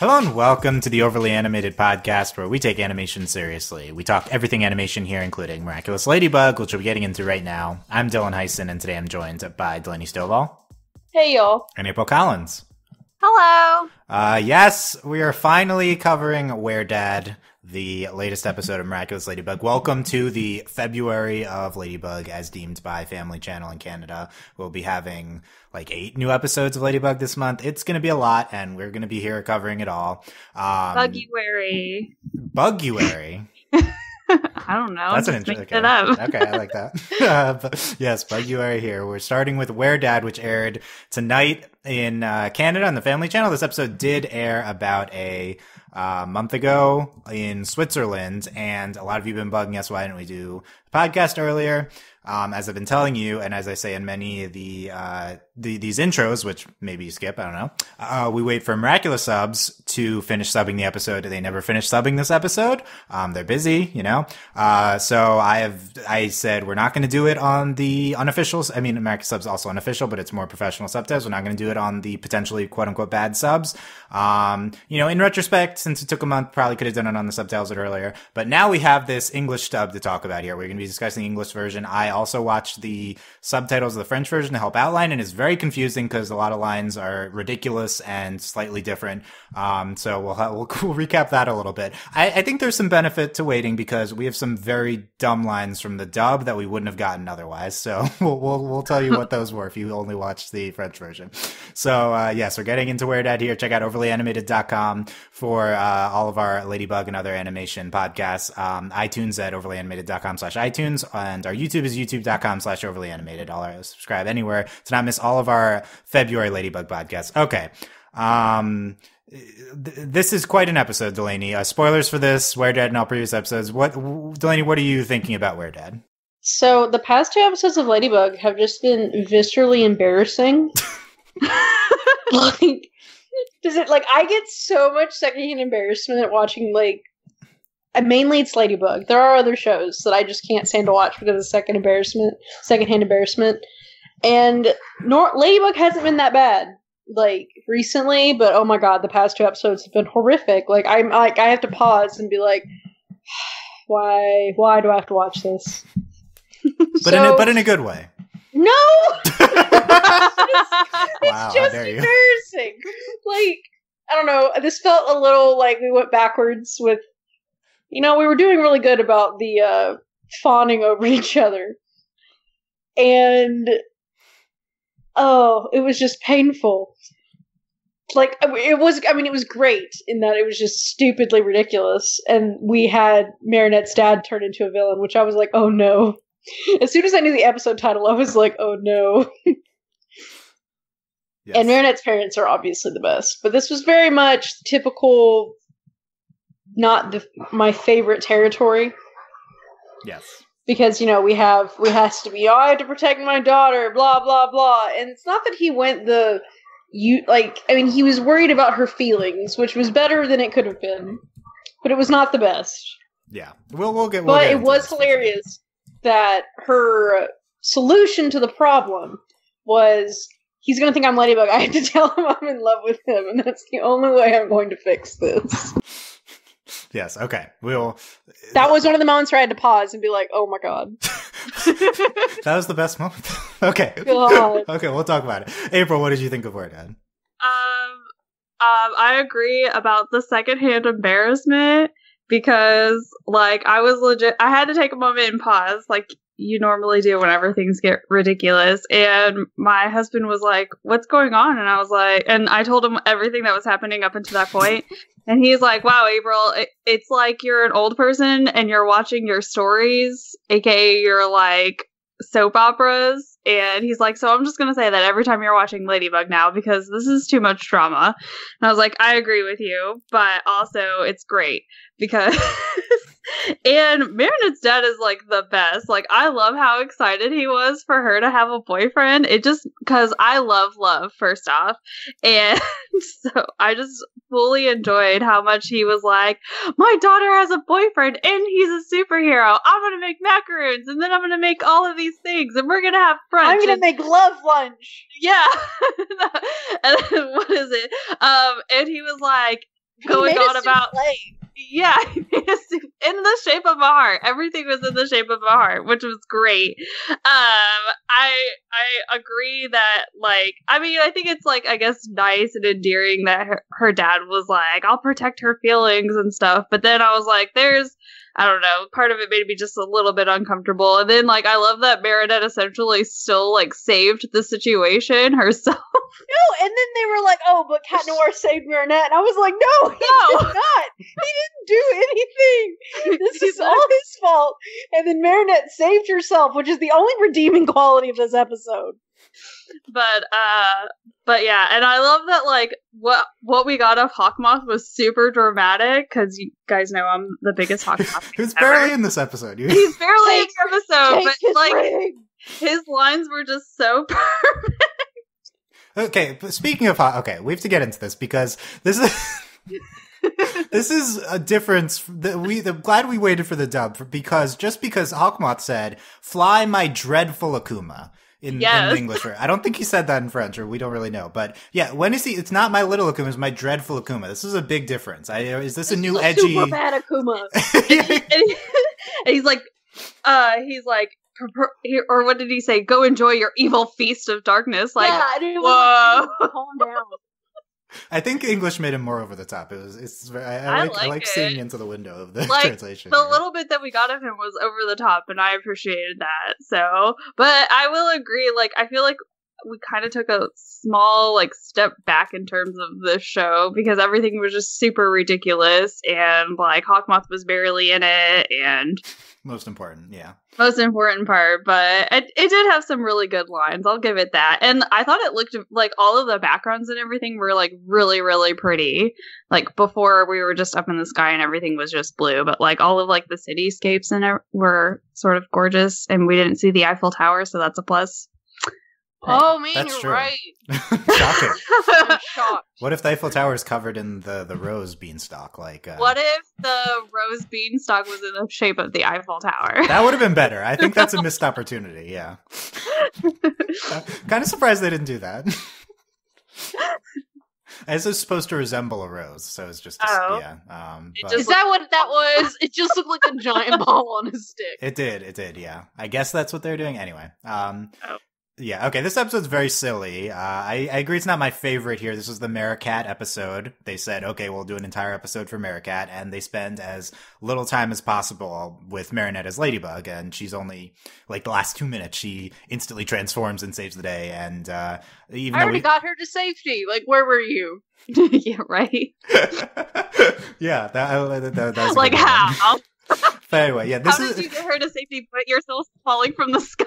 Hello and welcome to the Overly Animated Podcast, where we take animation seriously. We talk everything animation here, including Miraculous Ladybug, which we'll be getting into right now. I'm Dylan Hysen, and today I'm joined by Delaney Stovall Hey y'all. and April Collins. Hello. Uh, yes, we are finally covering Weredad, the latest episode of Miraculous Ladybug. Welcome to the February of Ladybug as deemed by Family Channel in Canada. We'll be having like eight new episodes of Ladybug this month. It's going to be a lot, and we're going to be here covering it all. Um, Bugyuary. Buguary. I don't know. That's an interesting. Okay. okay, I like that. uh, but yes, Buguary here. We're starting with Weredad, which aired tonight in uh, Canada on the Family Channel. This episode did air about a uh, month ago in Switzerland, and a lot of you have been bugging us. Why didn't we do a podcast earlier? Um, as I've been telling you, and as I say in many of the, uh, the these intros, which maybe you skip, I don't know. Uh, we wait for miraculous subs to finish subbing the episode. They never finish subbing this episode. Um, they're busy, you know. Uh, so I have I said we're not going to do it on the unofficials. I mean, American subs also unofficial, but it's more professional subtitles. We're not going to do it on the potentially quote unquote bad subs. Um, you know, in retrospect, since it took a month, probably could have done it on the subtitles earlier. But now we have this English dub to talk about here. We're going to be discussing the English version. I also watched the subtitles of the French version to help outline, and it's very confusing because a lot of lines are ridiculous and slightly different. Um, so we'll, we'll we'll recap that a little bit. I, I think there's some benefit to waiting because we have some very dumb lines from the dub that we wouldn't have gotten otherwise. So we'll we'll, we'll tell you what those were if you only watched the French version. So uh, yes, we're getting into Weredad here. Check out overlyanimated.com for uh, all of our Ladybug and other animation podcasts. Um, iTunes at overlyanimated.com slash iTunes and our YouTube is youtube.com slash overlyanimated. All right, subscribe anywhere to not miss all of our February Ladybug podcasts. Okay. Um, th- this is quite an episode, Delaney. Uh, spoilers for this, Weredad, and all previous episodes. What, Delaney? What are you thinking about Weredad? So the past two episodes of Ladybug have just been viscerally embarrassing. like, does it like I get so much secondhand embarrassment watching like. And mainly it's Ladybug. There are other shows that I just can't stand to watch because of second embarrassment, secondhand embarrassment. And nor Ladybug hasn't been that bad like recently, but oh my god, the past two episodes have been horrific. Like I'm like I have to pause and be like, why why do I have to watch this? But in a, but in a good way. no, it's Wow, how just embarrassing. Like I don't know. This felt a little like we went backwards with. You know, we were doing really good about the uh, fawning over each other, and oh, it was just painful. Like it was. I mean, it was great in that it was just stupidly ridiculous, and we had Marinette's dad turn into a villain, which I was like, oh no. As soon as I knew the episode title, I was like, oh no. Yes. And Marinette's parents are obviously the best, but this was very much typical. Not the my favorite territory yes. Because you know we have we has to be oh, I have to protect my daughter, blah blah blah, and it's not that he went the you like I mean he was worried about her feelings, which was better than it could have been, but it was not the best. Yeah. We'll we'll get. We'll But get it was hilarious that her solution to the problem was he's going to think I'm Ladybug. I have to tell him I'm in love with him, and that's the only way I'm going to fix this. Yes. Okay. We'll. That was one of the moments where I had to pause and be like, "Oh my god." that was the best moment. okay. God. Okay. We'll talk about it. April, what did you think of Weredad? Um, um, I agree about the secondhand embarrassment because, like, I was legit. I had to take a moment and pause, like you normally do whenever things get ridiculous. And my husband was like, "What's going on?" And I was like, and I told him everything that was happening up until that point. And he's like, "Wow, April, it, it's like you're an old person and you're watching your stories, aka your like soap operas." And he's like, "So I'm just gonna say that every time you're watching Ladybug now because this is too much drama." And I was like, "I agree with you, but also it's great because." and Marinette's dad is like the best. Like I love how excited he was for her to have a boyfriend. It just because I love love first off, and so I just fully enjoyed how much he was like, my daughter has a boyfriend and he's a superhero. I'm gonna make macaroons and then I'm gonna make all of these things and we're gonna have brunch. I'm gonna and- make love lunch. yeah. and then what is it? Um, and he was like, going on about souffle. Yeah, in the shape of a heart. Everything was in the shape of a heart, which was great. Um, I I agree that like I mean I think it's like I guess nice and endearing that her, her dad was like I'll protect her feelings and stuff, but then I was like there's I don't know part of it made me just a little bit uncomfortable, and then like I love that Marinette essentially still like saved the situation herself. No, and then they were like, "Oh, but Cat Noir saved Marinette," and I was like, "No, he No. did not. He didn't do anything. This is all his fault." And then Marinette saved herself, which is the only redeeming quality of this episode. But uh but yeah and i love that like what what we got of hawkmoth was super dramatic because you guys know i'm the biggest hawkmoth Who's ever. barely in this episode? You- he's barely in Take- the episode but his like ring. his lines were just so perfect Okay, speaking of hot, okay, we have to get into this because this is this is a difference that we. I'm glad we waited for the dub for, because just because Hawkmoth said "Fly, my dreadful Akuma." In, in English, or I don't think he said that in French, or we don't really know. But yeah, when is he? It's not my little Akuma; it's my dreadful Akuma. This is a big difference. I, is this a new is edgy? super bad Akuma. and, he- and he- and he's like uh he's like or what did he say go enjoy your evil feast of darkness like yeah, and it was whoa like, calm down. I think English made him more over the top. It was. It's. I, I, I like. I like like it. seeing into the window of the Like, translation. the little bit that we got of him was over the top and i appreciated that so but i will agree like i feel like we kind of took a small like step back in terms of the show because everything was just super ridiculous and like hawkmoth was barely in it and most important. Yeah. most important part but it, it did have some really good lines i'll give it that and i thought it looked like all of the backgrounds and everything were like really really pretty like before we were just up in the sky and everything was just blue but like all of like the cityscapes and it were sort of gorgeous and we didn't see the eiffel tower so that's a plus Oh man, That's you're true. right. Shocking. I'm shocked. What if the Eiffel Tower is covered in the the rose beanstalk? Like, uh, what if the rose beanstalk was in the shape of the eiffel tower that would have been better. I think that's a missed opportunity. Yeah, kind of surprised they didn't do that. As it's supposed to resemble a rose, so it's just a, Oh. yeah. Um, but Is that what that was? It just looked like a giant ball on a stick. it did, it did. Yeah, I guess that's what they're doing anyway. Um, Oh. Yeah, okay, this episode's very silly. Uh, I, I agree it's not my favorite here. This was the Maricat episode. They said, okay, we'll do an entire episode for Maricat, and they spend as little time as possible with Marinette as Ladybug, and she's only, like, the last two minutes, she instantly transforms and saves the day, and, uh, even I already we... got her to safety. Like, where were you? yeah right yeah, that, that, that, that like how But anyway, yeah, how this did is... you get her to safety but you're still falling from the sky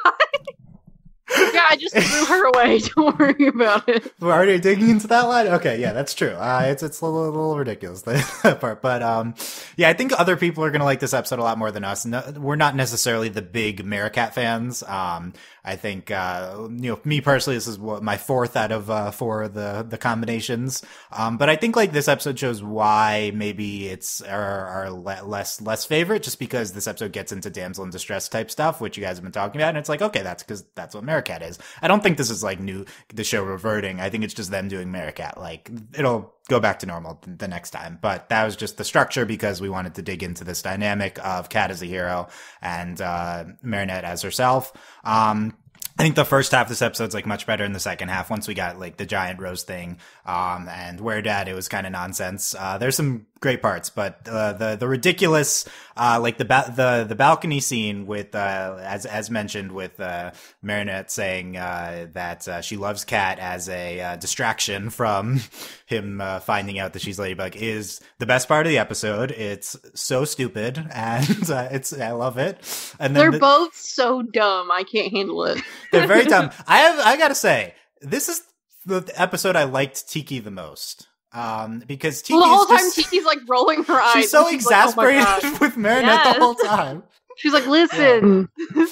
Yeah, I just threw her away. Don't worry about it. We're already digging into that line. Okay, yeah, that's true. Uh, it's it's a little, a little ridiculous that part, but um, yeah, I think other people are gonna like this episode a lot more than us. No, we're not necessarily the big Maricat fans. Um, I think uh, you know, me personally, this is what my fourth out of uh, four of the the combinations. Um, but I think like this episode shows why maybe it's our, our le- less less favorite, just because this episode gets into damsel in distress type stuff, which you guys have been talking about, and it's like okay, that's because that's what Maricat is. I don't think this is like new the show reverting. I think it's just them doing Maricat. Like it'll go back to normal th- the next time. But that was just the structure because we wanted to dig into this dynamic of Cat as a hero and uh, Marinette as herself. Um, I think the first half of this episode's like much better than the second half. Once we got like the giant rose thing, um, and Weredad, it was kind of nonsense. Uh, there's some great parts, but uh, the the ridiculous, uh, like the ba- the the balcony scene with uh, as as mentioned with uh, Marinette saying uh, that uh, she loves Cat as a uh, distraction from him uh, finding out that she's Ladybug is the best part of the episode. It's so stupid, and uh, it's I love it. And then They're the- both so dumb. I can't handle it. they're very dumb. I have, I gotta say, this is the episode I liked Tikki the most. Um, because Tikki Well, the whole is time just, Tikki's like rolling her eyes. she's so she's like, oh exasperated with Marinette Yes. the whole time. She's like, listen.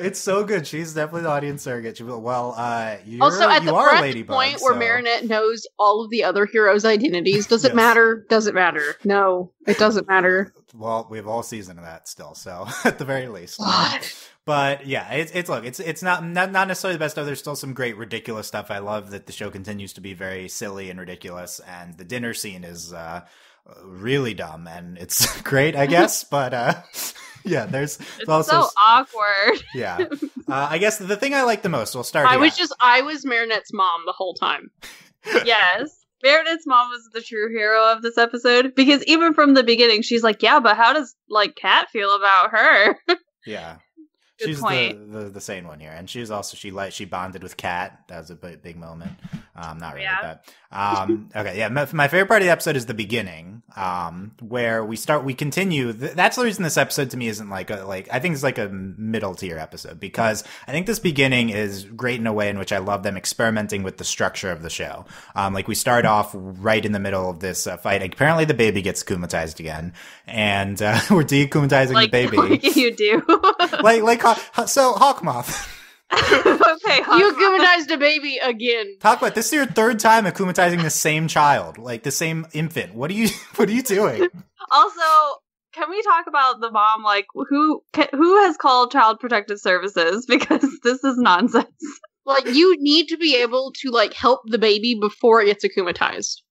it's so good. She's definitely the audience surrogate. She, well, uh, you're, also, at you the are Ladybug, point where so- Marinette knows all of the other heroes' identities, does it Yes. matter? Does it matter? No, it doesn't matter. Well, we have all season of that still, so at the very least. God. But yeah, it's it's look, it's it's not not, not necessarily the best of. There's still some great ridiculous stuff. I love that the show continues to be very silly and ridiculous, and the dinner scene is uh, really dumb, and it's great, I guess. but uh, yeah, there's It's also so awkward. yeah. Uh, I guess the thing I like the most. We'll start. I here. was just, I was Marinette's mom the whole time. yes. Marinette's mom was the true hero of this episode because even from the beginning, she's like, "Yeah, but how does like Cat feel about her?" Yeah. Good She's the, the the sane one here, and she's also she like she bonded with Cat. That was a big, big moment. Um, not really, Yeah. but um, okay, yeah. My, my favorite part of the episode is the beginning, um, where we start. We continue. That's the reason this episode to me isn't like a like. I think it's like a middle tier episode because I think this beginning is great in a way in which I love them experimenting with the structure of the show. Um, like we start off right in the middle of this uh, fight. Apparently, the baby gets kumatized again, and uh, we're de-kumatizing like, the baby like you do. like like Uh, Haw- so Hawkmoth. okay, Hawk You Mom. akumatized a baby again. Talk about this is your third time akumatizing the same child, like the same infant. What are you what are you doing? Also, can we talk about the mom? Like, who who has called Child Protective Services because this is nonsense. Like, you need to be able to, like, help the baby before it gets akumatized.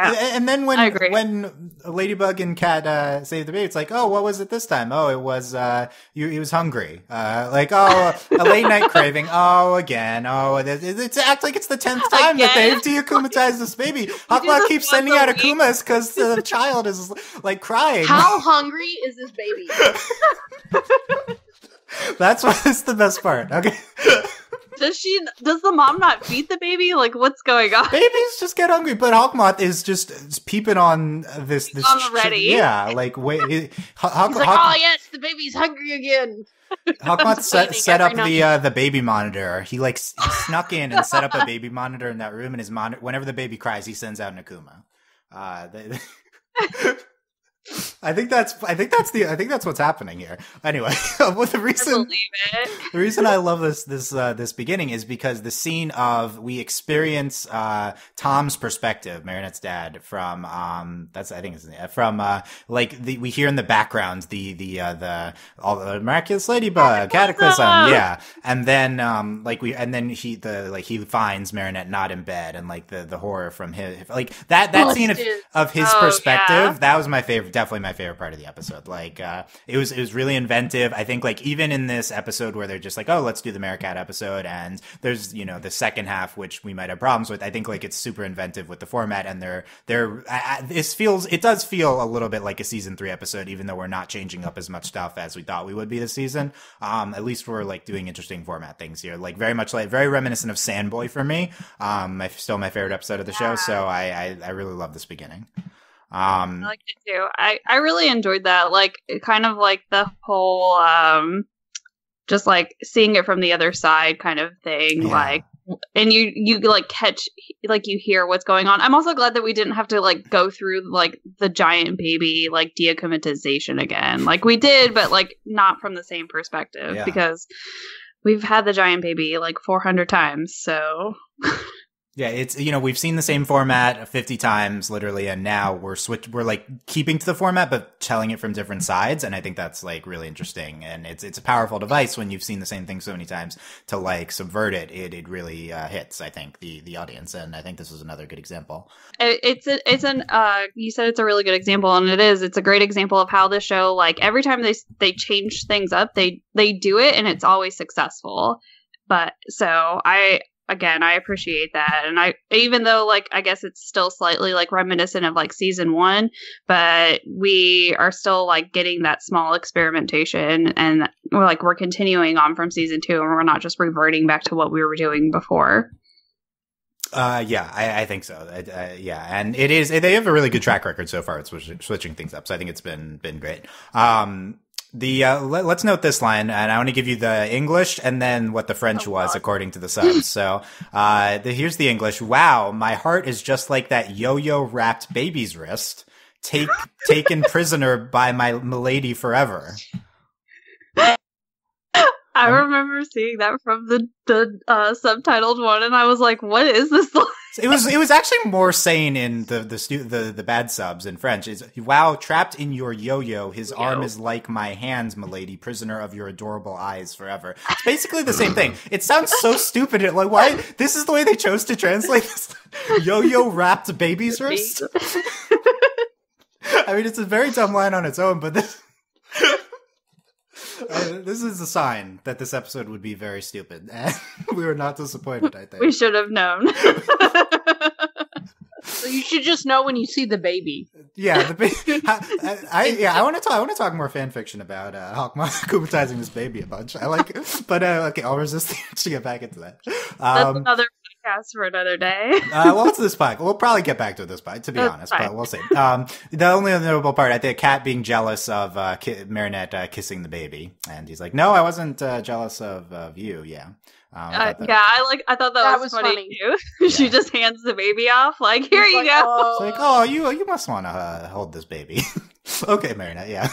And then when when Ladybug and Cat uh, saved the baby, it's like, oh, what was it this time? Oh, it was uh, you, he was hungry. Uh, like, oh, a late night craving. Oh, again. Oh, it, it, it's act like it's the tenth time that they've de-akumatized this baby. do Hawkmoth this keeps sending out akumas because the child is like crying. How hungry is this baby? That's what is the best part. Okay. Does she? Does the mom not feed the baby? Like, what's going on? Babies just get hungry, but Hawkmoth is just is peeping on this. this on ready. yeah, like wait, Hawk, He's like, Hawk- oh, yes, the baby's hungry again. Hawkmoth set, set up the uh, the baby monitor. He like s- he snuck in and set up a baby monitor in that room. And his monitor, whenever the baby cries, he sends out Nakuma. Uh, they, I think that's I think that's the I think that's what's happening here. Anyway, with the reason the reason I love this this uh, this beginning is because the scene of we experience uh, Tom's perspective, Marinette's dad, from um that's I think it's from uh like the we hear in the background the the uh, the all the miraculous ladybug cataclysm, yeah, and then um like we and then he the like he finds Marinette not in bed and like the the horror from his like that that scene of, of his Oh, perspective yeah. that was my favorite definitely my favorite part of the episode. Like uh it was it was really inventive. I think like even in this episode where they're just like oh let's do the Maricat episode and there's you know the second half which we might have problems with i think like it's super inventive with the format and they're they're I, I, this feels it does feel a little bit like a season three episode even though we're not changing up as much stuff as we thought we would be this season. Um at least we're like doing interesting format things here. Like very much like very reminiscent of Sandboy for me. Um my, still my favorite episode of the show so I, I i really love this beginning um I liked it too. I I really enjoyed that. Like, kind of like the whole um, just like seeing it from the other side kind of thing. Yeah. Like, and you you like catch like you hear what's going on. I'm also glad that we didn't have to like go through like the giant baby like de-akumatization again. Like we did, but like not from the same perspective Yeah. because we've had the giant baby like 400 times. So Yeah, it's you know we've seen the same format fifty times literally, and now we're switch we're like keeping to the format but telling it from different sides, and I think that's like really interesting, and it's it's a powerful device when you've seen the same thing so many times to like subvert it. It it really uh, hits, I think, the the audience, and I think this is another good example. It- it's a, it's an uh you said it's a really good example and it is it's a great example of how the show like every time they they change things up they they do it and it's always successful but so i again i appreciate that and i even though like i guess it's still slightly like reminiscent of like season one but we are still like getting that small experimentation and we're like we're continuing on from season two and we're not just reverting back to what we were doing before Uh, yeah, I, I think so. Yeah, and it is. They have a really good track record so far at switching, switching things up. So I think it's been been great. Um, the uh, let, us note this line, and I want to give you the English and then what the French Oh, was God. according to the subs. so uh, the, here's the English. Wow, my heart is just like that yo-yo wrapped baby's wrist. Take taken prisoner by my milady forever. I remember seeing that from the the uh, subtitled one, and I was like, "What is this?" It was it was actually more sane in the the stu- the the bad subs in French. Is wow, trapped in your yo-yo, his arm is like my hands, milady, prisoner of your adorable eyes forever. It's basically the same thing. It sounds so stupid. It, like why this is the way they chose to translate this yo-yo wrapped baby's wrist. I mean, it's a very dumb line on its own, but this. Uh, this is a sign that this episode would be very stupid, and we were not disappointed. I think we should have known. So you should just know when you see the baby. Yeah, the ba- I, I yeah, I want to talk. I want to talk more fan fiction about uh, Hawkmoth akumatizing this baby a bunch. I like, it. but uh, okay, I'll resist the to get back into that. That's Um, another podcast for another day. uh, well, it's this podcast. We'll probably get back to this podcast, to be That's honest, fine. but we'll see. Um, the only notable part, I think, Cat being jealous of uh, Ki- Marinette uh, kissing the baby, and he's like, "No, I wasn't uh, jealous of of you." Yeah, um, I Uh, thought that- yeah, I like. I thought that, That was, was funny, funny. too. she Yeah. just hands the baby off, like, "Here He's you like, go." "Oh." It's like, oh, you you must want to uh, hold this baby. okay, Marinette. Yeah.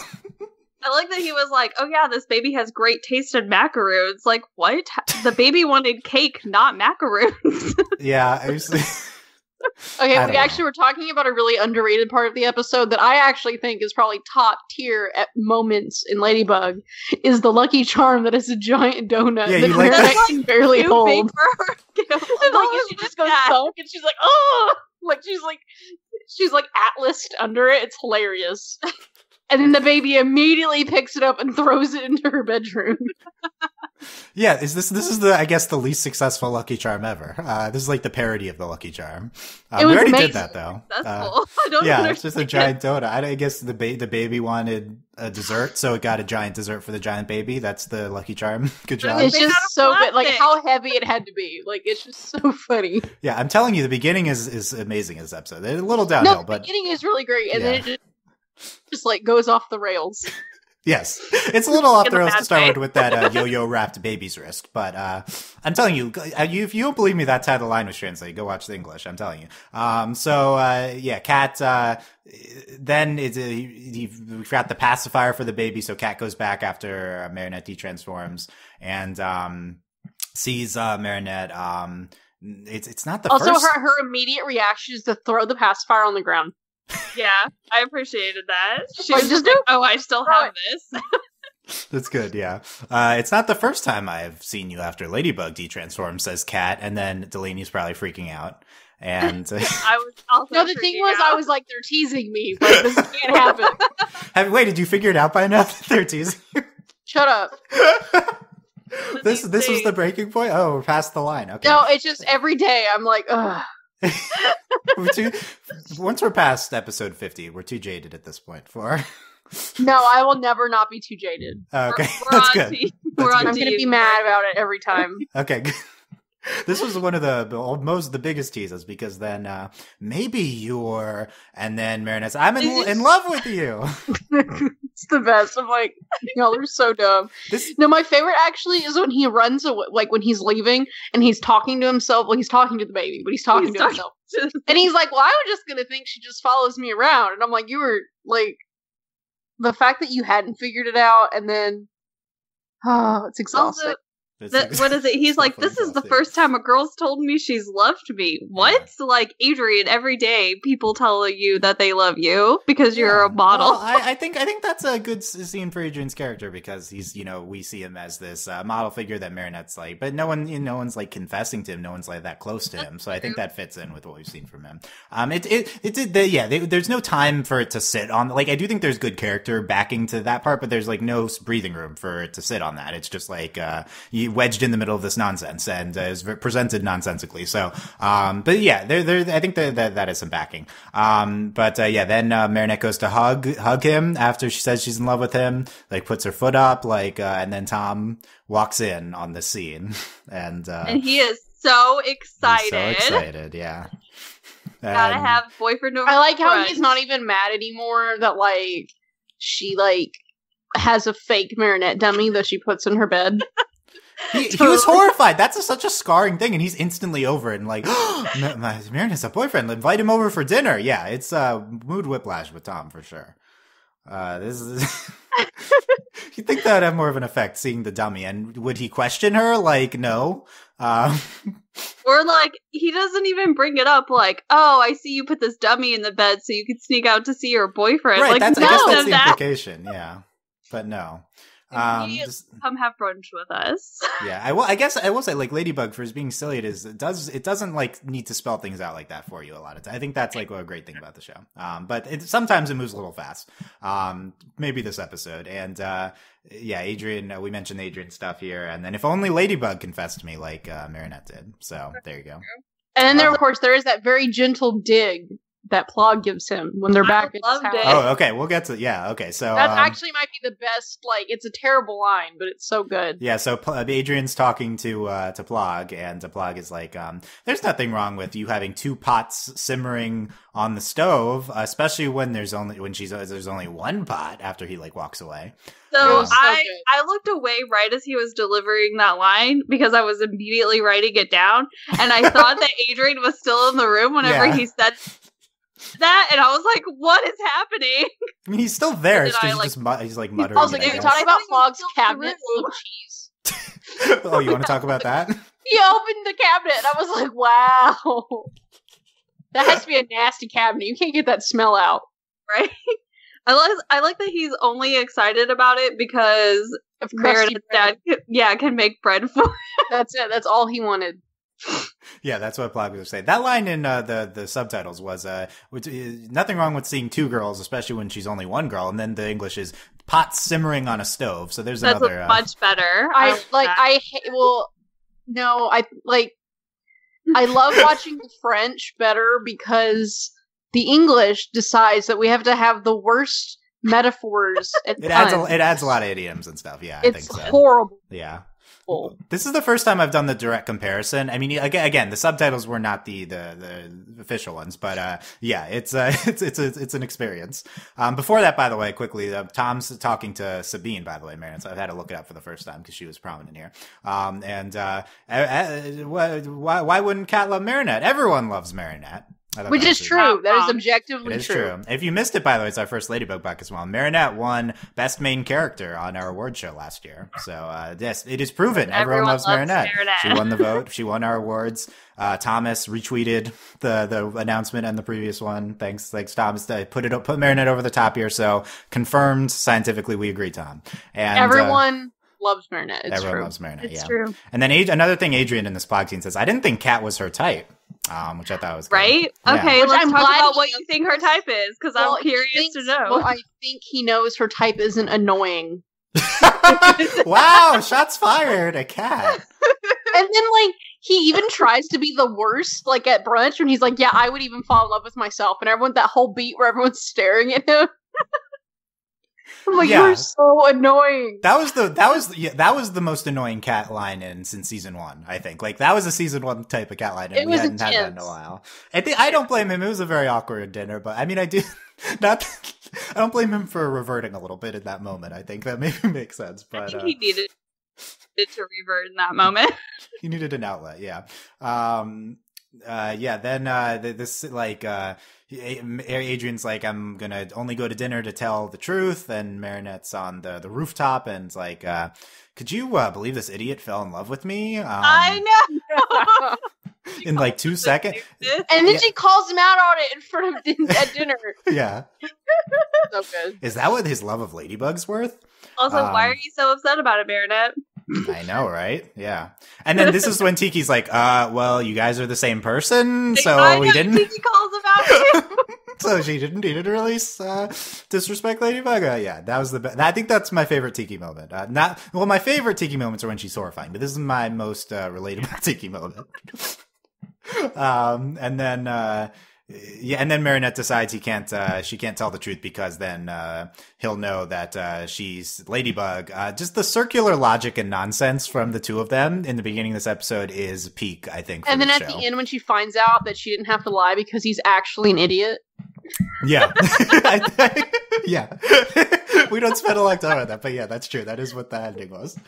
I like that he was like, "Oh yeah, this baby has great taste in macaroons." Like, what? The baby wanted cake, not macaroons. Yeah, I used to- Okay, I we don't actually were talking about a really underrated part of the episode that I actually think is probably top tier at moments in Ladybug is the Lucky Charm that is a giant donut Yeah, that you like Marinette that? can barely Too hold. big for. And, like she just goes Yeah. sunk and she's like, oh, like she's like, she's like atlased under it. It's hilarious. And then the baby immediately picks it up and throws it into her bedroom. Yeah, is this this is the I guess the least successful Lucky Charm ever. Uh, this is like the parody of the Lucky Charm. Um, we already did that though. Uh, I don't yeah, it's just a giant donut. I, I guess the ba- the baby wanted a dessert, so it got a giant dessert for the giant baby. That's the Lucky Charm. Good job. It's just so good. Like how heavy it had to be. Like it's just so funny. Yeah, I'm telling you, the beginning is is amazing. in This episode, a little downhill, no, the but beginning is really great, and Yeah. then it just, just like goes off the rails. Yes, it's a little off the rails to start with with that uh, yo-yo wrapped baby's wrist. But uh, I'm telling you, uh, you, if you don't believe me, that's how the line was translated. Go watch the English. I'm telling you. Um, so uh, yeah, Cat. Uh, then it's a, he, we got the pacifier for the baby. So Cat goes back after uh, Marinette detransforms and um, sees uh, Marinette. Um, it's it's not the also, first. her her immediate reaction is to throw the pacifier on the ground. Yeah, I appreciated that. She was just just like, "Oh, I still have it." this." That's good, yeah. Uh, it's not the first time I've seen you after Ladybug detransforms, says Cat, and then Delaney's probably freaking out. And I was also. No, the thing freaking was, out. I was like, they're teasing me. Like this can't happen. have, wait, did you figure it out by now that they're teasing you? Shut up. this these this was the breaking point. Oh, we're past the line. Okay. No, it's just every day I'm like, ugh. We're too, once we're past episode fifty, we're too jaded at this point for. No, I will never not be too jaded. Oh, okay, We're, we're that's on good. to- That's we're on good. I'm gonna be mad about it every time. Okay. This was one of the the most the biggest teases because then uh maybe you're and then Marinette's I'm in, in love with you. It's the best. I'm like, y'all are so dumb. This No, my favorite actually is when he runs away, like when he's leaving and he's talking to himself. Well, he's talking to the baby, but he's talking He's to talking- himself. And he's like, "Well, I was just gonna think she just follows me around." And I'm like, "You were like, the fact that you hadn't figured it out, and then, oh, it's exhausting." Also, The, like- what is it? He's like, this is the first time a girl's told me she's loved me. What? Like, Adrien, every day people tell you that they love you because you're Yeah. a model. Well, I, I think I think that's a good scene for Adrien's character because he's you know we see him as this uh, model figure that Marinette's like, but no one you know, no one's like confessing to him, no one's like that close to him. So I think that fits in with what we've seen from him. Um, it it it did the, yeah. They, there's no time for it to sit on. Like I do think there's good character backing to that part, but there's like no breathing room for it to sit on that. It's just like uh, you wedged in the middle of this nonsense and uh, is presented nonsensically. So, um, but yeah, there, there, I think that, that, that is some backing. Um, but, uh, yeah, then, uh, Marinette goes to hug, hug him after she says she's in love with him, like puts her foot up, like, uh, and then Tom walks in on the scene and, uh, and he is so excited. so excited. Yeah. Gotta And- have boyfriend over I like how he's not even mad anymore that like she like has a fake Marinette dummy that she puts in her bed. He, he was horrified. That's a, such a scarring thing, and he's instantly over it and like, my, my Marin has a boyfriend. Invite him over for dinner. Yeah, it's uh, mood whiplash with Tom for sure. Uh, this is. you think that would have more of an effect seeing the dummy, and would he question her? Like, no. Um, Or like he doesn't even bring it up. Like, oh, I see you put this dummy in the bed so you could sneak out to see your boyfriend. right. like, that's, none I guess that's the that. implication. Yeah, but no. Um, just- Come have brunch with us. yeah, I will. I guess I will say, like Ladybug, for as being silly, it is. It does. It doesn't like need to spell things out like that for you a lot of times. I think that's like a great thing about the show. Um, but it, sometimes it moves a little fast. Um, maybe this episode, and uh, yeah, Adrien. Uh, we mentioned Adrien stuff here, and then if only Ladybug confessed to me like uh, Marinette did. So there you go. And then there, of course, there is that very gentle dig that Plagg gives him when they're I back at his loved house. it. Oh, okay. We'll get to yeah. Okay, so That um, actually might be the best. Like, it's a terrible line, but it's so good. Yeah, so Pl- Adrien's talking to uh, to Plagg, and uh, Plagg is like, um, "There's nothing wrong with you having two pots simmering on the stove, especially when there's only when she's there's only one pot." After he like walks away, So It was so I good. I looked away right as he was delivering that line because I was immediately writing it down, and I thought that Adrien was still in the room whenever Yeah. he said that, and I was like, "What is happening?" I mean, he's still there. Did It's I, just, like- just he's like muttering. I was like, I "Are you guess. talking about Something Plagg's was cabinet full of cheese?" oh, you want to talk about that? He opened the cabinet, and I was like, "Wow, that has to be a nasty cabinet. You can't get that smell out." Right? I like I like that he's only excited about it because Of Marinette's bread. dad, yeah, can make bread for. Him. That's it. That's all he wanted. Yeah, that's what Plagg was saying. That line in uh, the the subtitles was uh, which, uh, nothing wrong with seeing two girls, especially when she's only one girl, and then the English is pot simmering on a stove. So there's That's another. uh, much better. I like like. that. I ha- well, no, I like. I love watching the French better because the English decides that we have to have the worst metaphors. And it adds a, it adds a lot of idioms and stuff. Yeah, I It's think so. horrible. Yeah. This is the first time I've done the direct comparison. I mean, again, again, the subtitles were not the the, the official ones, but uh, yeah, it's uh, it's it's it's, an experience. Um, before that, by the way, quickly, uh, Tom's talking to Sabine. By the way, Marion, so I've had to look it up for the first time because she was prominent here. Um, and uh, why why wouldn't Cat love Marinette? Everyone loves Marinette. I Which is was- true. Not That is wrong. objectively It is true. true. If you missed it, by the way, it's our first Ladybug buck as well. Marinette won Best Main Character on our award show last year. So, uh, yes, it is proven. Everyone, Everyone loves, loves Marinette. Marinette. She won the vote. She won our awards. Uh, Thomas retweeted the the announcement and the previous one. Thanks, thanks, Thomas. To put it put Marinette over the top here. So confirmed scientifically, we agree, Tom. And uh, Everyone loves Marinette. It's everyone true. loves Marinette. it's yeah. true, And then Ad- another thing, Adrien in this Plagg scene says, "I didn't think Cat was her type," um, which I thought was right? Yeah. Okay, Which let's I'm talk about what you think her type is because Well, I'm he curious thinks- to know. Well, I think he knows her type isn't annoying. wow, shots fired. A cat. And then, like, he even tries to be the worst, like, at brunch when he's like, Yeah, I would even fall in love with myself. And everyone, that whole beat where everyone's staring at him. I'm like, Yeah. You're so annoying. That was the that was yeah, that was the most annoying cat line in since season one. I think like that was a season one type of cat line, and It we was hadn't had that in a while. I think I don't blame him. It was a very awkward dinner, but I mean, I do not. I don't blame him for reverting a little bit in that moment. I think that maybe makes sense, I but think uh, he needed it to revert in that moment. he needed an outlet. Yeah. Um. Uh. Yeah. Then. Uh. This like. Uh. A- Adrien's like, I'm gonna only go to dinner to tell the truth, and Marinette's on the the rooftop, and it's like, uh, could you uh, believe this idiot fell in love with me? Um, I know. in like two seconds. And then Yeah. she calls him out on it in front of din- at dinner. Yeah. so good. Is that what his love of ladybug's worth? Also, why Um, are you so upset about it, Marinette? I know, right? Yeah. And then this is when Tikki's like, uh, well, you guys are the same person, so I we didn't. Tikki calls about it. so she didn't need to release uh, disrespect Ladybug. Uh, yeah, that was the. Be- I think that's my favorite Tikki moment. Uh, not well, my favorite Tikki moments are when she's horrifying, but this is my most uh, relatable Tikki moment. um, and then. Yeah, and then Marinette decides he can't, uh, she can't tell the truth because then, uh, he'll know that, uh, she's Ladybug. Uh, just the circular logic and nonsense from the two of them in the beginning of this episode is peak, I think. For And then this at show. the end, when she finds out that she didn't have to lie because he's actually an idiot. Yeah. yeah. we don't spend a lot of time on that, but yeah, that's true. That is what the ending was.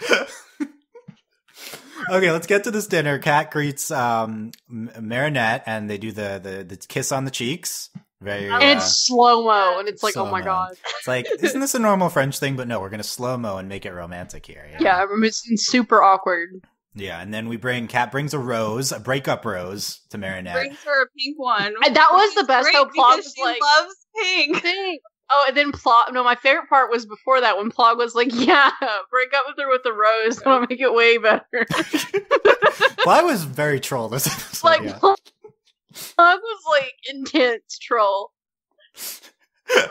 Okay, let's get to this dinner. Cat greets um, Marinette, and they do the, the, the kiss on the cheeks. Very. And and uh, it's slow mo, and it's like, oh my god. It's like, isn't this a normal French thing? But no, we're gonna slow mo and make it romantic here. Yeah, it's super awkward. Yeah, and then we bring Cat brings a rose, a breakup rose to Marinette. Brings her a pink one. And that was the best, great though, Plagg because was she like- loves pink. Thing. Oh, and then Plagg. No, my favorite part was before that when Plagg was like, "Yeah, break up with her with a rose. That'll make it way better." well, I was very troll this episode. like yeah. Plagg was like intense troll.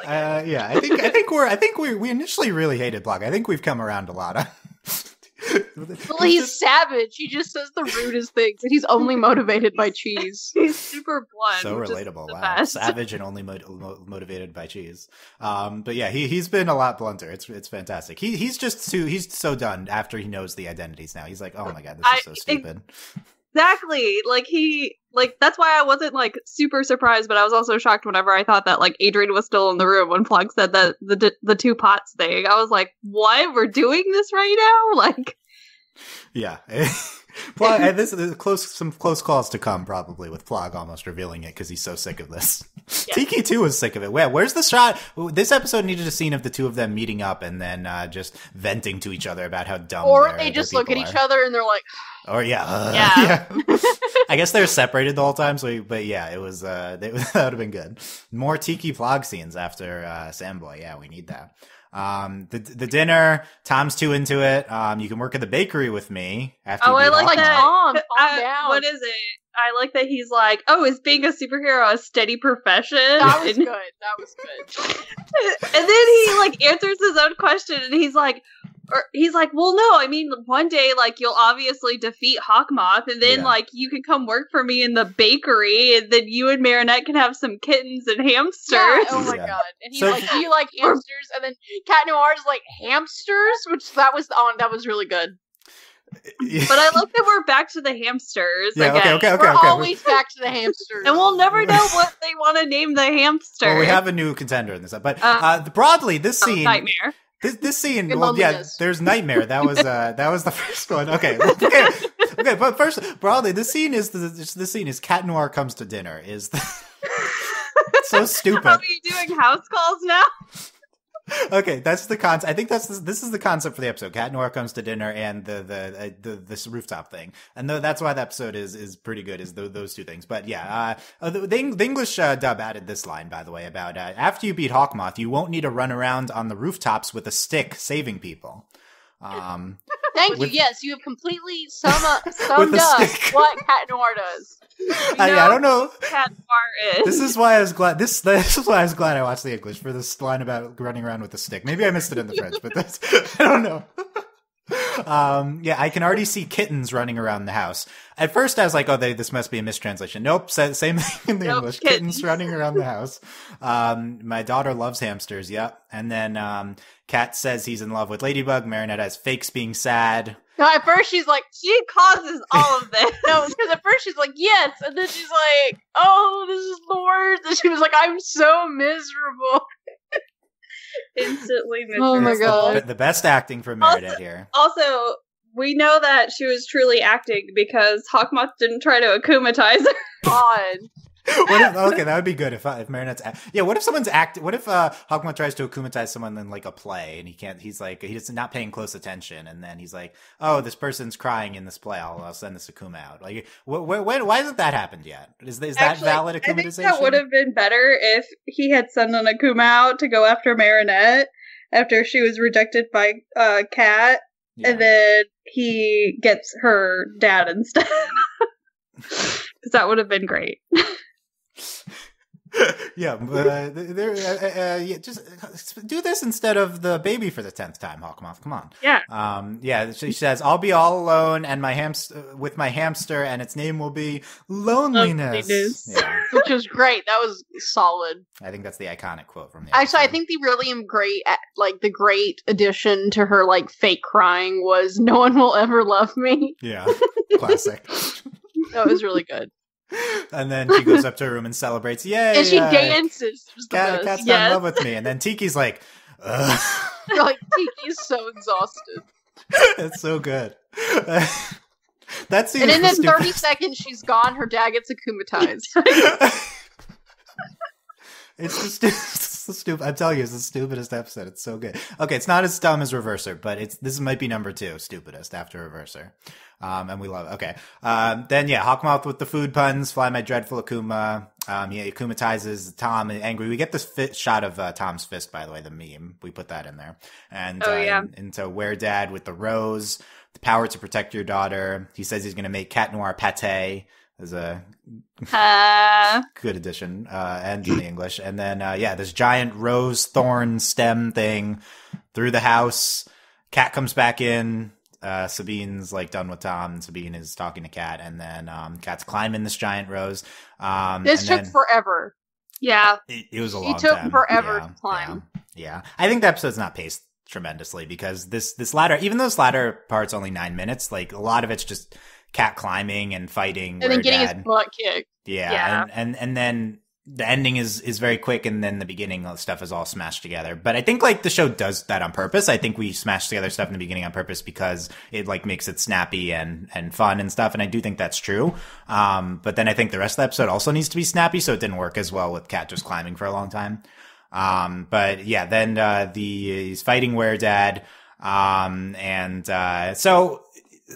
Uh, yeah, I think I think we're I think we we initially really hated Plagg. I think we've come around a lot. Well, he's savage. He just says the rudest things, and he's only motivated by cheese. He's super blunt. so relatable. Wow, best. savage and only mo- mo- motivated by cheese. Um, but yeah, he he's been a lot blunter. It's it's fantastic. He he's just too he's so done after he knows the identities now. He's like, oh my god, this is I- so stupid. Exactly. Like he like that's why I wasn't like super surprised, but I was also shocked whenever I thought that like Adrien was still in the room when Plagg said that the the two pots thing. I was like, "What? We're doing this right now?" Like Yeah. Plagg, and this is close. Some close calls to come, probably with Plagg almost revealing it because he's so sick of this. Yeah. Tikki too was sick of it. Where, where's the shot? This episode needed a scene of the two of them meeting up and then uh, just venting to each other about how dumb. or they just look at people each are. other and they're like, Or yeah, uh, Yeah. yeah. I guess they're separated the whole time. So, but yeah, it was. Uh, they, that would have been good. More Tikki Plagg scenes after uh, Sandboy. Yeah, we need that. Um, the the dinner. Tom's too into it. Um, you can work at the bakery with me. After Oh, I like like that. Tom, calm I- uh, down. what is it? I like that he's like, "Oh, is being a superhero a steady profession?" that was and, good. That was good. and then he like answers his own question and he's like or he's like, well, no, I mean, one day, like, you'll obviously defeat Hawkmoth, and then, Yeah. like, you can come work for me in the bakery, and then you and Marinette can have some kittens and hamsters. Yeah, oh my Yeah. god. And he's So- like, Do you like hamsters? And then Cat Noir's like, hamsters? Which that was on that was really good. But I like that we're back to the hamsters Yeah, again. okay, okay, okay, We're okay. always back to the hamsters. And we'll never know what they want to name the hamster. Well, we have a new contender in this, but Uh, uh, broadly, this Oh, scene, nightmare. this this scene, well, yeah, there's nightmare. That was uh, that was the first one. Okay, okay, okay. But first, broadly, this scene is the this scene is Cat Noir comes to dinner. Is the, so stupid. Are stupid. we doing house calls now? Okay, that's the concept. I think that's the, this is the concept for the episode. Cat Noir comes to dinner and the the uh, the this rooftop thing, and th- that's why the episode is is pretty good. Is th- those two things? But yeah, uh, uh, the, the, the English uh, dub added this line by the way about uh, after you beat Hawkmoth, you won't need to run around on the rooftops with a stick saving people. Um, Thank with- you. Yes, you have completely sum up, summed up stick. what Cat Noir does. I, I don't know. Cat Noir is. This is why I was glad. This this is why I was glad I watched the English for this line about running around with a stick. Maybe I missed it in the French, but that's I don't know. Um, yeah, I can already see kittens running around the house. At first, I was like, "Oh, they, this must be a mistranslation." Nope, same thing in the Nope, English. Kittens. kittens. running around the house. Um, my daughter loves hamsters. Yep, and then um, Cat says he's in love with Ladybug. Marinette has fakes being sad. No, at first she's like, she causes all of this. no, because at first she's like, yes, and then she's like, oh, this is the worst. And she was like, I'm so miserable. Instantly Oh my. God. The, the best acting from Marinette here. Also, we know that she was truly acting because Hawkmoth didn't try to akumatize her. God. what if, okay, that would be good if uh, if Marinette's act- yeah. What if someone's act? What if uh, Hawkmoth tries to akumatize someone in like a play and he can't? He's like he's not paying close attention, and then he's like, oh, this person's crying in this play. I'll, I'll send this Akuma out. Like, wh- wh- when, why hasn't that happened yet? Is is that Actually, valid I think that would have been better if he had sent an Akuma out to go after Marinette after she was rejected by uh, Cat, Yeah. and then he gets her dad instead. Because that would have been great. yeah, but uh, there, uh, uh, yeah, just uh, do this instead of the baby for the tenth time, Hawkmoth. Come on. Yeah. Um. Yeah. She says, "I'll be all alone and my hamster with my hamster, and its name will be loneliness." Loneliness. Yeah. Which was great. That was solid. I think that's the iconic quote from the. Actually, I think the really great, like the great addition to her like fake crying was "No one will ever love me." Yeah, classic. That was really good, and then she goes up to her room and celebrates. Yay! and she dances. Cat, cat's not in love with me, and then Tikki's like, Ugh. like Tikki's so exhausted, "That's so good." that scene. and then in stupid. thirty seconds she's gone. Her dad gets akumatized. It's it's the stupid. I'm telling you, it's the stupidest episode. It's so good. Okay, it's not as dumb as Reverser, but it's this might be number two stupidest after Reverser. Um, and we love it. Okay. Um, then yeah, Hawkmoth with the food puns. Fly my dreadful Akuma. Um, he akumatizes Tom and angry. We get this fit shot of uh, Tom's fist, by the way, the meme. We put that in there. And Oh, uh, yeah. and, and so Weredad with the rose, the power to protect your daughter. He says he's going to make Cat Noir pate as a Uh, good addition uh and in the english and then uh yeah this giant rose thorn stem thing through the house cat comes back in uh sabine's like done with tom sabine is talking to cat and then um cat's climbing this giant rose um This took then forever. yeah. it, it was a long. it took time. forever Yeah, to climb. yeah, yeah i think the episode's not paced tremendously because this this latter even though this latter part's only nine minutes like a lot of it's just cat climbing and fighting And then getting dad, his butt kicked. yeah, Yeah. And, and and then the ending is is very quick, and then the beginning of stuff is all smashed together. But I think like the show does that on purpose. I think we smash together stuff in the beginning on purpose because it like makes it snappy and and fun and stuff. And I do think that's true. Um, but then I think the rest of the episode also needs to be snappy, so it didn't work as well with Cat just climbing for a long time. Um, but yeah, then uh, the he's fighting Weredad. Um, and uh, so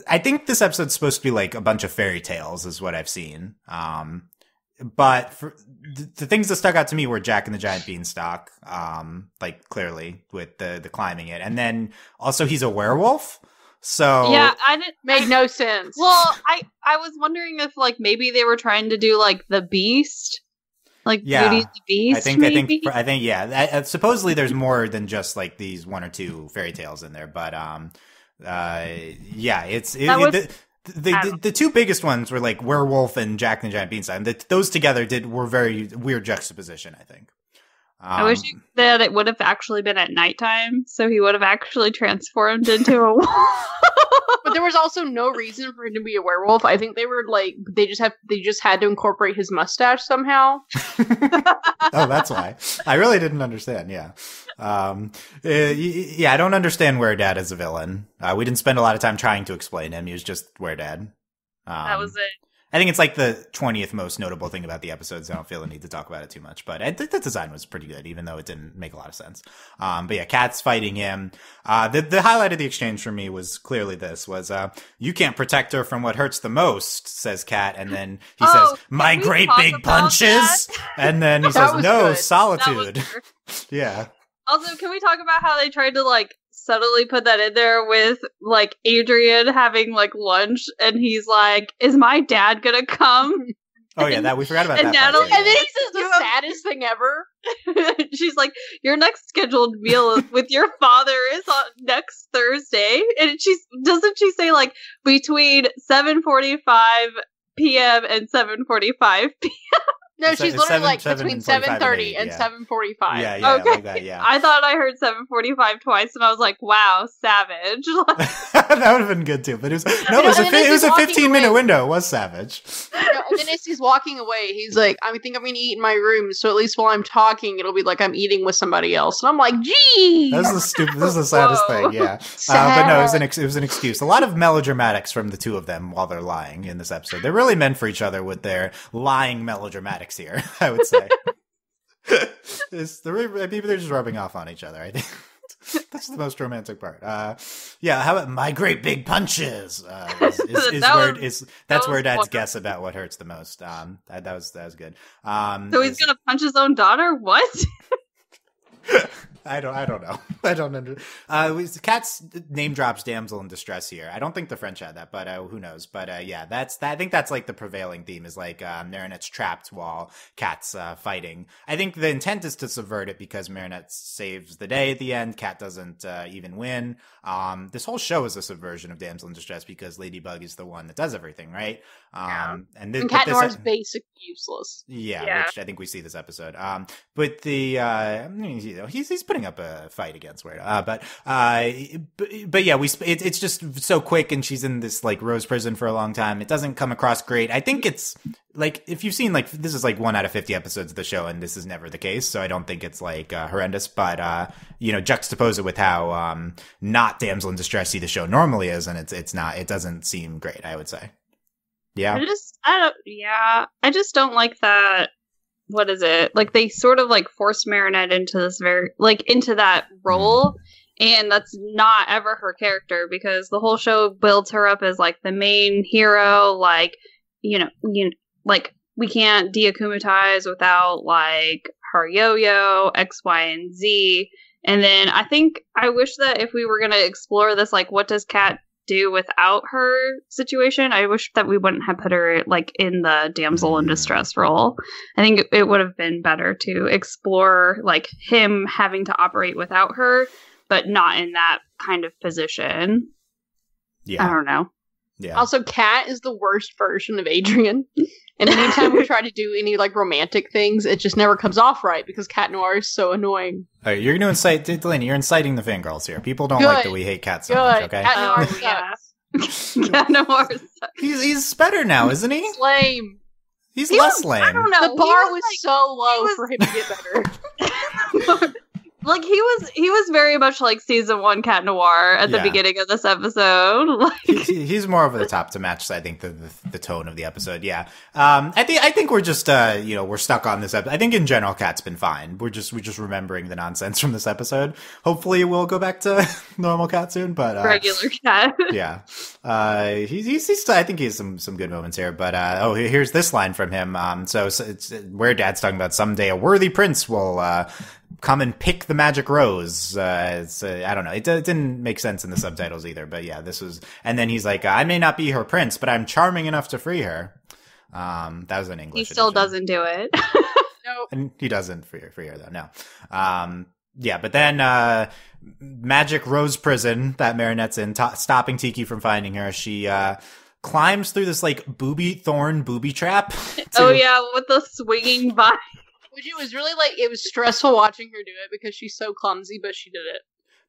I think this episode's supposed to be like a bunch of fairy tales, is what I've seen. Um, but for the, the things that stuck out to me were Jack and the Giant Beanstalk, um, like clearly with the the climbing it, and then also he's a werewolf. So Yeah, I didn't. Made no sense. Well, I I was wondering if like maybe they were trying to do like the Beast, like Yeah. Beauty and the Beast. I think maybe? I think I think yeah. I- uh, supposedly there's more than just like these one or two fairy tales in there, but um, uh, yeah, it's it, That it- the, the, the, the two biggest ones were like werewolf and Jack and the Giant Beanstalk. And those together did were very weird juxtaposition. I think. Um, I wish that it would have actually been at nighttime, so he would have actually transformed into a wolf. but there was also no reason for him to be a werewolf. I think they were like they just have they just had to incorporate his mustache somehow. oh, that's why. I really didn't understand. Yeah. Um, uh, y- y- yeah, I don't understand Weredad is a villain. Uh, we didn't spend a lot of time trying to explain him. He was just Weredad. Um, that was it. I think it's like the 20th most notable thing about the episode, so I don't feel the need to talk about it too much. But I think the design was pretty good, even though it didn't make a lot of sense. Um, but yeah, Cat's fighting him. Uh, the, the highlight of the exchange for me was clearly this was, uh, you can't protect her from what hurts the most, says Cat. And then he Oh, says, my great big punches. And then he says, no, good. Solitude. yeah. Also, can we talk about how they tried to like subtly put that in there with like Adrien having like lunch and he's like, "Is my dad gonna come?" Oh yeah, that we forgot about And that. part, Natalie- too, And then yeah. he says the You saddest thing ever. She's like, "Your next scheduled meal with your father is on next Thursday," and she's doesn't she say like between seven forty five p.m. and seven forty five p.m. No, It's- she's literally seven- like between seven thirty and thirty eight, and yeah. seven forty five. yeah, yeah, Okay. like that, yeah. I thought I heard seven forty five twice, and I was like, "Wow, savage!" that would have been good too. But it was no, it was a and fi- then it was a fifteen minute away. window. It was savage. and then as he's walking away, he's like, "I think I'm gonna eat in my room, so at least while I'm talking, it'll be like I'm eating with somebody else." And I'm like, "Gee, That was the stupid. This is the saddest Whoa. thing. Yeah, uh, but no, it was an ex- it was an excuse. A lot of melodramatics from the two of them while they're lying in this episode. They're really meant for each other with their lying melodramatics here. I would say. it's, they're, maybe they're just rubbing off on each other. I think. That's the most romantic part. Uh, yeah, how about my great big punches? Uh, is, is, is That where was- is that's that Weredad's wonderful. guess about what hurts the most. Um, that, that was that was good. Um, so he's is- gonna punch his own daughter? What? I don't. I don't know. I don't under. Uh, we- Cat's name drops damsel in distress here. I don't think the French had that, but uh, who knows? But uh, yeah, that's. That, I think that's like the prevailing theme is like uh, Marinette's trapped while Cat's uh, fighting. I think the intent is to subvert it because Marinette saves the day at the end. Cat doesn't uh, even win. Um, this whole show is a subversion of damsel in distress because Ladybug is the one that does everything, right? Um, Yeah. and, thi- and but Cat this- Noir's basic useless." yeah, Yeah. which I think we see this episode. Um, but the uh, you know, he's he's putting up a fight against Weird. Uh, but uh, but, but yeah, we it, it's just so quick, and she's in this like Rose prison for a long time. It doesn't come across great. I think it's like if you've seen like this is like one out of fifty episodes of the show, and this is never the case. So I don't think it's like uh, horrendous. But uh, you know, juxtapose it with how um not damsel in distressy the show normally is, and it's it's not. It doesn't seem great. I would say. Yeah. I just, I don't, yeah, I just don't like that what is it? Like they sort of like forced Marinette into this very like into that role. And that's not ever her character because the whole show builds her up as like the main hero, like you know, you like we can't deakumatize without like her yo-yo, X, Y, and Z. And then I think I wish that if we were gonna explore this, like what does Cat do without her situation, I wish that we wouldn't have put her like in the damsel in distress role. I think it would have been better to explore like him having to operate without her, but not in that kind of position. Yeah. I don't know. yeah. Also, Cat is the worst version of Adrien. And anytime we try to do any like romantic things, it just never comes off right because Cat Noir is so annoying. All right, you're going to incite, Delaney, you're inciting the fangirls here. People don't Good. like that we hate cats so Good. much, okay? Cat Noir Oh, yeah. sucks. yeah, no more. He's, he's better now, isn't he? It's lame. He's He less was- lame. I don't know. The he bar was, like, so low was- for him to get better. like he was he was very much like season one cat noir at the Yeah. beginning of this episode like He- he's more over the top to match, I think, the, the the tone of the episode. Yeah, um, I think I think we're just uh, you know we're stuck on this episode. I think in general, Cat's been fine. We're just we're just remembering the nonsense from this episode. Hopefully, we'll go back to normal Cat soon. But uh, regular cat yeah, uh, he's, he's, he's I think he has some some good moments here. But uh, oh, here's this line from him. Um, so, so it's Weredad's talking about someday a worthy prince will uh, come and pick the magic rose. Uh, it's, uh, I don't know. It, it didn't make sense in the subtitles either. But yeah, this was. And then he's like, I may not be her prince, but I'm charming enough to free her. Um, that was an English. he still edition. doesn't do it no. And he doesn't free her, free her though. No. Um, yeah, but then uh, Magic Rose Prison that Marinette's in, to stopping Tikki from finding her. She uh, climbs through this like booby thorn booby trap. to- oh yeah with the swinging by Which it was really like it was stressful watching her do it because she's so clumsy, but she did it.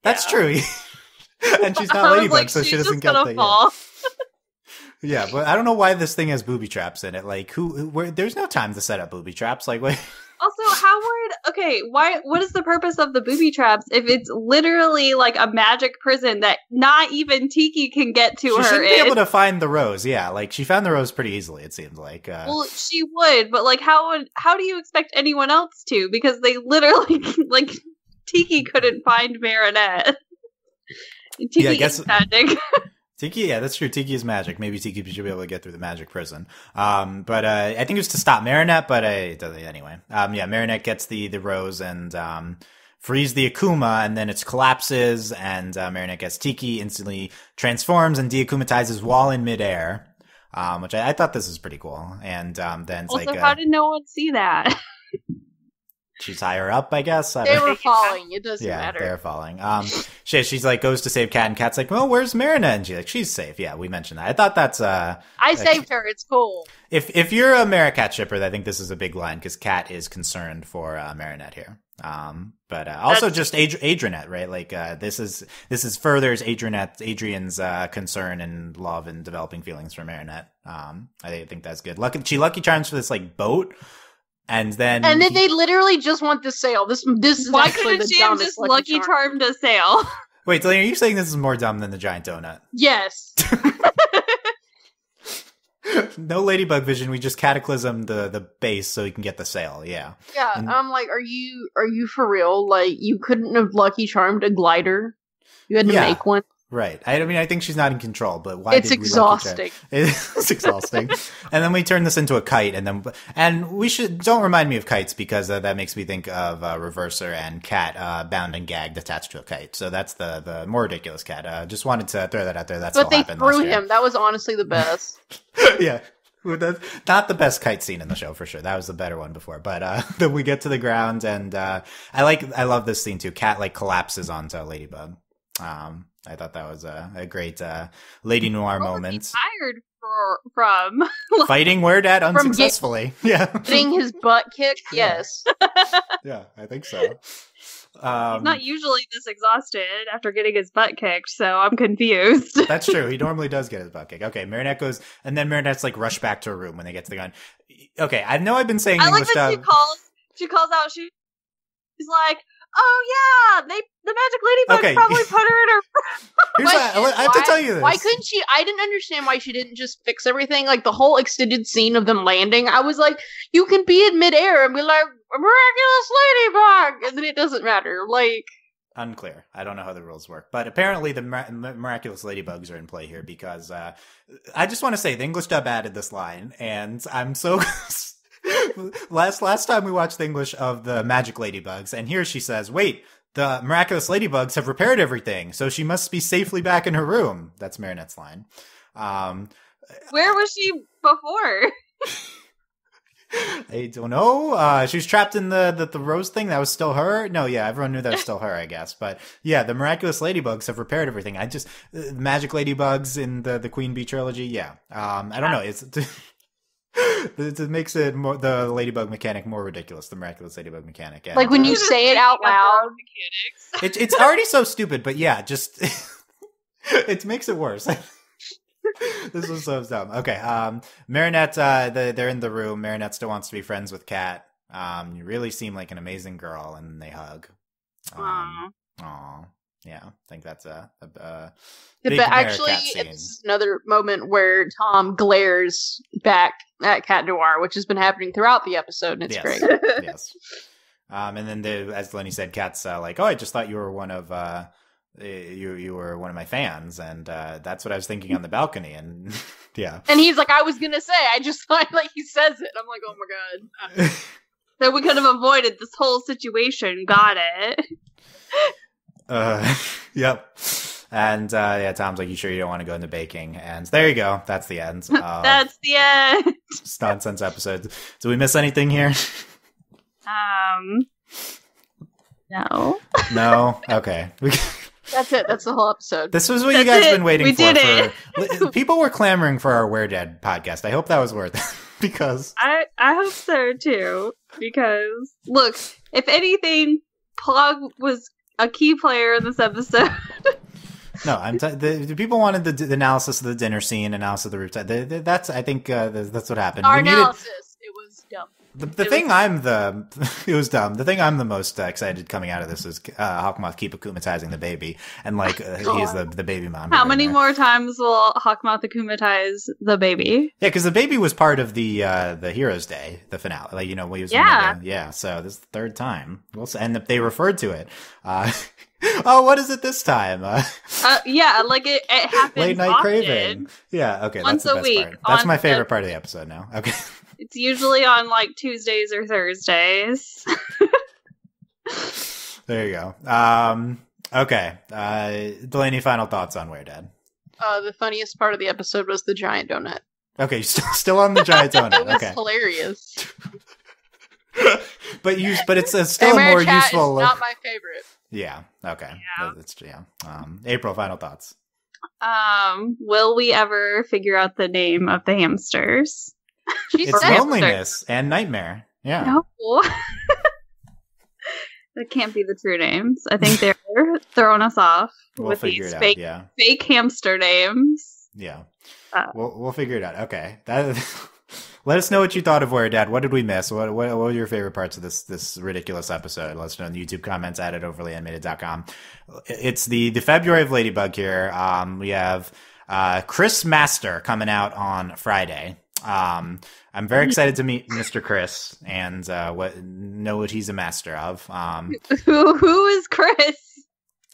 that's Yeah. true. and she's not Ladybug, like, so she doesn't get the. fall. Yeah. yeah, but I don't know why this thing has booby traps in it. Like, who? who where, there's no time to set up booby traps. Like, what? Also, how would okay? Why? What is the purpose of the booby traps if it's literally like a magic prison that not even Tikki can get to She her should be in? able to find the rose. Yeah, like she found the rose pretty easily. It seems like. Uh, well, she would, but like, how would? How do you expect anyone else to? Because they literally like Tikki couldn't find Marinette. Tikki Yeah, I guess- is magic. Tikki, yeah, that's true. Tikki is magic. Maybe Tikki should be able to get through the magic prison. Um, but uh, I think it was to stop Marinette, but uh, it doesn't anyway. Um, yeah, Marinette gets the the rose and um, frees the Akuma, and then it collapses, and uh, Marinette gets Tikki, instantly transforms and deakumatizes Wall in midair. Um, which I, I thought this was pretty cool. And um, then it's also, like how uh, did no one see that? she's higher up, I guess. I They were falling. It doesn't yeah, matter. they're falling. Um, she, she's like goes to save Cat, and Cat's like, "Well, where's Marinette?" And she's like, "She's safe." Yeah, we mentioned that. I thought that's uh, I saved her. It's cool. if if you're a Maricat shipper, I think this is a big line because Cat is concerned for uh, Marinette here. Um, but uh, also That's- just Adri- Adrienette, right? Like uh, this is this is furthers Adrienette Adrien's uh, concern and love and developing feelings for Marinette. Um, I think that's good. Lucky she lucky charms for this like boat, and then And then he- they literally just want the sale. This this is Why actually couldn't the she have dumbest just lucky charm. charmed a sail? wait. Delaney, are you saying this is more dumb than the giant donut? Yes. no ladybug vision. We just cataclysm the the base so he can get the sail. Yeah. Yeah. And- I'm like, are you are you for real? Like you couldn't have lucky charmed a glider. You had to Yeah. make one. Right. I mean, I think she's not in control, but why? it's did we lucky charm- exhausting. It's exhausting. and then we turn this into a kite, and then and we should don't remind me of kites because uh, that makes me think of uh, Reverser and Cat uh, bound and gagged attached to a kite. So that's the the more ridiculous cat. Uh, just wanted to throw that out there. That's but what they happened threw him. That was honestly the best. yeah. Not the best kite scene in the show for sure. That was the better one before. But uh then we get to the ground and uh I like I love this scene too. Cat like collapses onto Ladybug. Um I thought that was a, a great uh Lady Noir moment. Tired for, from. Fighting Weredad unsuccessfully. yeah. Getting his butt kicked. Yeah. Yes. yeah, I think so. Um He's not usually this exhausted after getting his butt kicked, so I'm confused. That's true. He normally does get his butt kicked. Okay, Marinette goes, and then Marinette's like rush back to her room when they get to the gun. Okay, I know I've been saying I like English that she calls. She calls out. She, she's like, Oh yeah, they the magic ladybug Okay. probably put her in her. Here's Question, what, I have to tell you this. Why couldn't she? I didn't understand why she didn't just fix everything. Like the whole extended scene of them landing, I was like, you can be in midair and be like, miraculous ladybug, and then it doesn't matter. Like, Unclear. I don't know how the rules work, but apparently the mir- miraculous ladybugs are in play here because uh, I just want to say the English dub added this line, and I'm so. last last time we watched the English of the magic ladybugs, and here she says, "Wait, the miraculous ladybugs have repaired everything, so she must be safely back in her room." That's Marinette's line. Um, Where was she before? I don't know. Uh, she was trapped in the, the the rose thing. That was still her. No, yeah, everyone knew that was still her, I guess. But yeah, the miraculous ladybugs have repaired everything. I just uh, magic ladybugs in the the Queen Bee trilogy. Yeah, um, I don't know. It's it, it makes it more the ladybug mechanic more ridiculous. The miraculous ladybug mechanic. And, like when you say it out loud. It, it's already so stupid, but yeah, just it makes it worse. this was so dumb. Okay, um, Marinette, uh, the, they're in the room. Marinette still wants to be friends with Cat. Um, you really seem like an amazing girl, and they hug. Aw. Um, aw, yeah, I think that's a, a, a But big Merit actually, it's another moment where Tom glares back at Cat Noir, which has been happening throughout the episode, and it's Yes. great. yes. Um, and then the, as Lenny said, Cat's uh, like, "Oh, I just thought you were one of uh, you you were one of my fans," and uh, that's what I was thinking on the balcony. And yeah, And he's like, I was gonna say, I just thought like he says it. I'm like, oh my god. that we could have avoided this whole situation. Got it. Uh, yep. And uh, yeah, Tom's like, "You sure you don't want to go into baking?" And there you go. That's the end. Uh, That's the end. nonsense episode. Do we miss anything here? Um. No. no. Okay. That's it. That's the whole episode. this was what you guys it. been waiting We for. did for people were clamoring for our Weredad podcast. I hope that was worth it because I I hope so too. Because look, if anything, Plagg was a key player in this episode. no, I'm t- the, the people wanted the, the analysis of the dinner scene, analysis of the rooftop. The, that's I think uh, that's what happened. Our We needed- analysis. It was dumb. The, the thing I'm the it was dumb. The thing I'm the most uh, excited coming out of this is uh, Hawkmoth keep akumatizing the baby, and like uh, he's the the baby mom. How many more times will Hawkmoth akumatize the baby? Yeah, because the baby was part of the uh, the Heroes Day, the finale. Like you know, we was Yeah. yeah. So this is the third time. We'll see. and they referred to it. Uh, oh, what is it this time? Uh, Uh, yeah, like it, it happens late night often. craving. Yeah, okay, Once that's the a best week part. That's my favorite the- part of the episode now. Okay. It's usually on like Tuesdays or Thursdays. There you go. Um, okay. Uh, Delaney, final thoughts on Weredad? Uh, the funniest part of the episode was the giant donut. Okay, you're still, still on the giant it donut. was Okay, hilarious. but you, but it's a, still a more useful. is not my favorite. yeah. Okay. Yeah. That's yeah. Um, April, final thoughts. Um, will we ever figure out the name of the hamsters? She It's said, loneliness and nightmare. Yeah. No. that can't be the true names. I think they're throwing us off We'll with these it out. fake Yeah. fake hamster names. Yeah. Uh, we'll we'll figure it out. Okay. That. Let us know what you thought of Weredad. What did we miss? What, what what were your favorite parts of this this ridiculous episode? Let us know in the YouTube comments at it overlyanimated.com. It's the the February of Ladybug here. Um, we have uh, Christmaster coming out on Friday. Um, I'm very excited to meet Mr. Chris and uh, what know what he's a master of. Um, Who who is Chris?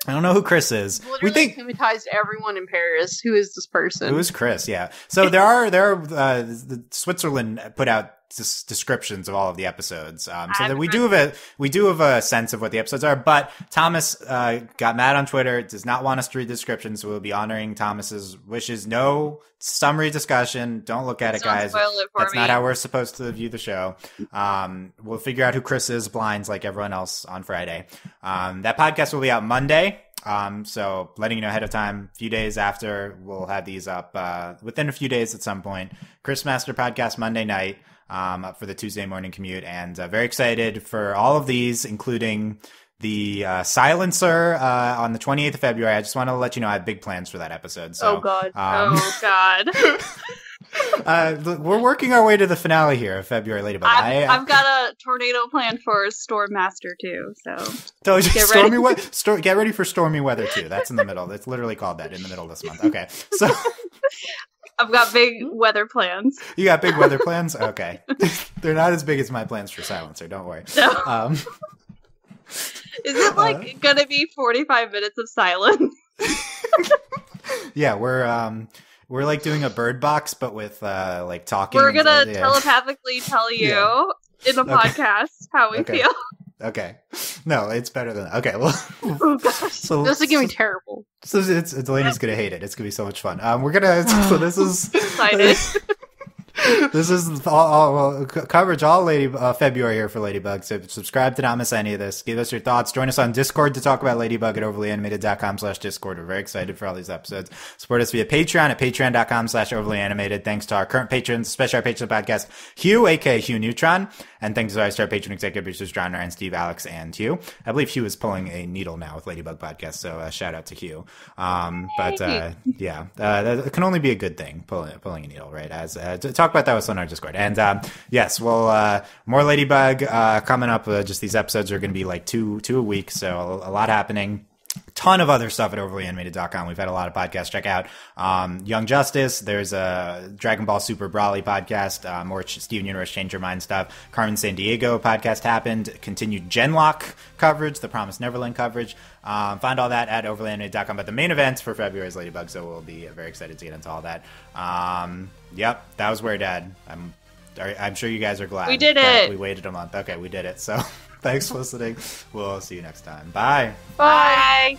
I don't know who Chris is. literally we think hypnotized everyone in Paris. Who is this person? Who is Chris, yeah. So there are there are uh, the Switzerland put out des- descriptions of all of the episodes, um, so that we do have a we do have a sense of what the episodes are. But Thomas uh, got mad on Twitter, does not want us to read the descriptions. So we'll be honoring Thomas's wishes. No summary discussion. Don't look at it, guys. spoil it for That's me. not how we're supposed to view the show. Um, we'll figure out who Chris is blinds like everyone else on Friday. Um, that podcast will be out Monday. Um, so letting you know ahead of time, a few days after, we'll have these up, uh, within a few days at some point. Christmaster podcast Monday night, um, up for the Tuesday morning commute and, uh, very excited for all of these, including the, uh, silencer, uh, on the 28th of February. I just want to let you know I have big plans for that episode. So, oh god. um, oh God. uh, we're working our way to the finale here of February Ladybug. I've, I, I've got a tornado plan for Storm Master too. So So Get stormy ready. we- stor- get ready for stormy weather too. That's in the middle. It's literally called that in the middle of this month. Okay, so I've got big weather plans. you got big weather plans. Okay, they're not as big as my plans for Silencer. Don't worry. So Um, is it like Uh, gonna be forty five minutes of silence? yeah, we're um, we're like doing a bird box, but with uh, like talking. We're gonna Yeah. telepathically tell you Yeah. in the Okay. podcast how we Okay. feel. Okay, no, it's better than okay. Well, Oh gosh. so This is gonna be terrible. So it's, it's Elena's gonna hate it. It's gonna be so much fun. Um, we're gonna. So this is Excited. this is all, all coverage all Lady uh, February here for Ladybug. So subscribe to not miss any of this. Give us your thoughts. Join us on Discord to talk about Ladybug at overlyanimated.com slash Discord. We're very excited for all these episodes. Support us via Patreon at patreon.com slash overlyanimated. Thanks to our current patrons, especially our patron podcast, Hugh, aka Hugh Neutron. And thanks to our star patron executive producers, John Ryan, Steve, Alex, and Hugh. I believe Hugh is pulling a needle now with Ladybug Podcast. So uh, shout out to Hugh. Um, but uh, yeah, uh, that can only be a good thing, pulling, pulling a needle, right? As uh, talk about that with on Discord. And um, yes, well, uh, more Ladybug uh, coming up. Uh, just these episodes are going to be like two two a week, so a, a lot happening ton of other stuff at overlyanimated.com. We've had a lot of podcasts. Check out um, Young Justice. There's a Dragon Ball Super Broly podcast, uh, more Steven Universe Change Your Mind stuff. Carmen Sandiego podcast happened. Continued Genlock coverage, the Promised Neverland coverage. Um, find all that at overlyanimated.com. But the main event for February is Ladybug, so we'll be very excited to get into all that. Um, yep, that was Weredad. I'm, I'm sure you guys are glad. We did it. We waited a month. Okay, we did it. So thanks for listening. We'll see you next time. Bye. Bye.